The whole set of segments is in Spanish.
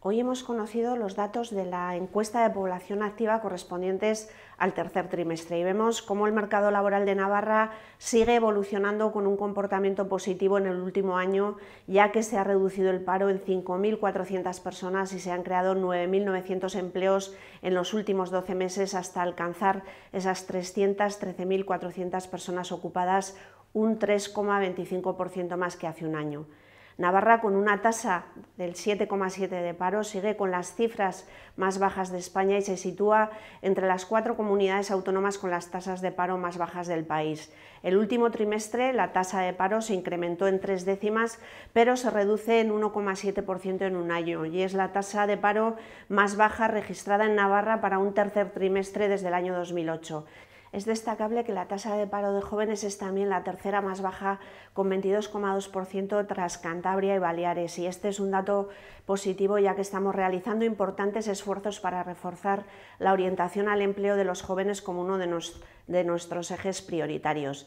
Hoy hemos conocido los datos de la encuesta de población activa correspondientes al tercer trimestre y vemos cómo el mercado laboral de Navarra sigue evolucionando con un comportamiento positivo en el último año, ya que se ha reducido el paro en 5.400 personas y se han creado 9.900 empleos en los últimos 12 meses hasta alcanzar esas 313.400 personas ocupadas, un 3,25% más que hace un año. Navarra, con una tasa del 7,7 de paro, sigue con las cifras más bajas de España y se sitúa entre las cuatro comunidades autónomas con las tasas de paro más bajas del país. El último trimestre la tasa de paro se incrementó en tres décimas, pero se reduce en 1,7% en un año y es la tasa de paro más baja registrada en Navarra para un tercer trimestre desde el año 2008. Es destacable que la tasa de paro de jóvenes es también la tercera más baja, con 22,2% tras Cantabria y Baleares. Y este es un dato positivo, ya que estamos realizando importantes esfuerzos para reforzar la orientación al empleo de los jóvenes como uno de, nuestros ejes prioritarios.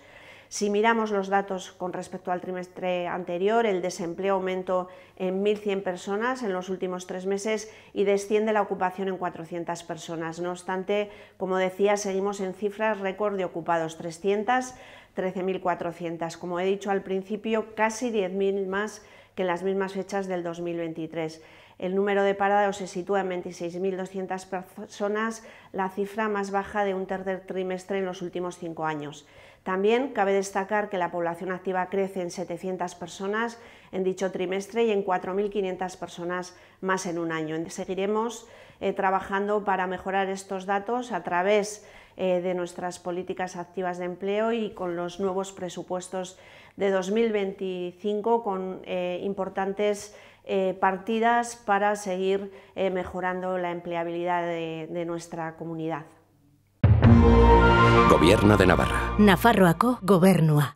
Si miramos los datos con respecto al trimestre anterior, el desempleo aumentó en 1.100 personas en los últimos tres meses y desciende la ocupación en 400 personas. No obstante, como decía, seguimos en cifras récord de ocupados, 300, 13.400. Como he dicho al principio, casi 10.000 más que en las mismas fechas del 2023. El número de parados se sitúa en 26.200 personas, la cifra más baja de un tercer trimestre en los últimos cinco años. También cabe destacar que la población activa crece en 700 personas en dicho trimestre y en 4.500 personas más en un año. Seguiremos eh, trabajando para mejorar estos datos a través eh, de nuestras políticas activas de empleo y con los nuevos presupuestos de 2025 con eh, importantes partidas para seguir mejorando la empleabilidad de nuestra comunidad. Gobierno de Navarra. Nafarroako gobernua.